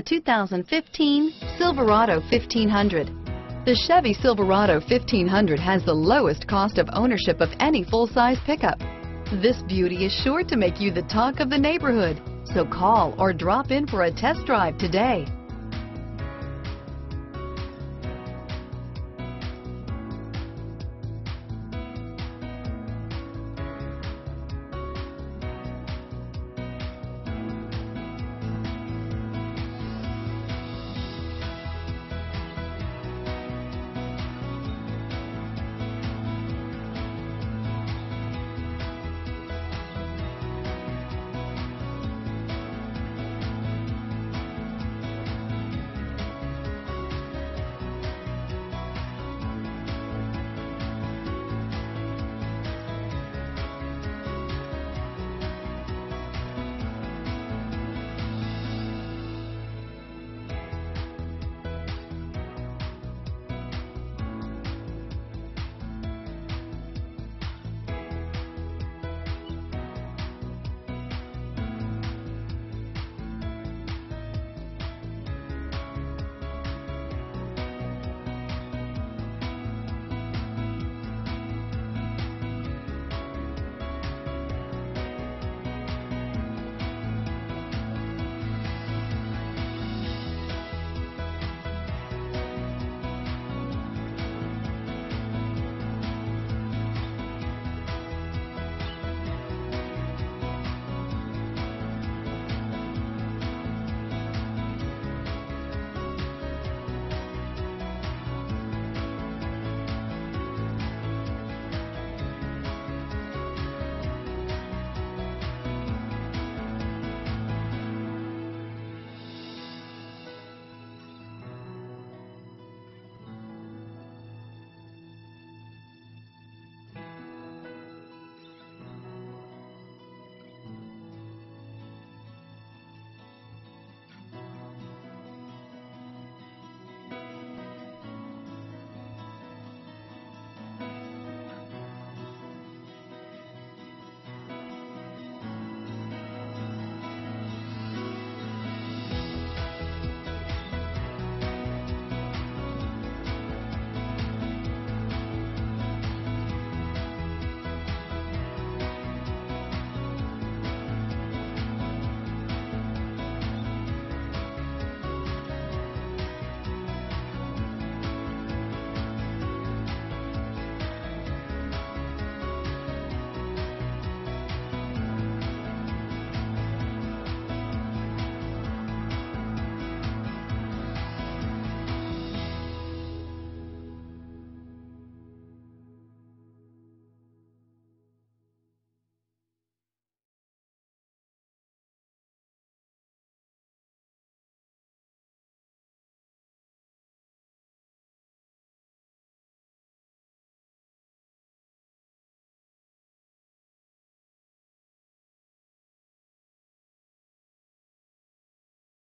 The 2015 Silverado 1500. The Chevy Silverado 1500 has the lowest cost of ownership of any full-size pickup. This beauty is sure to make you the talk of the neighborhood. So call or drop in for a test drive today.